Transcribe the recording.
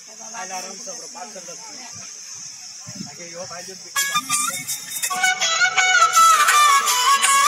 अहिले आराम छ ब्रो पाँच सौ दस यो बिकी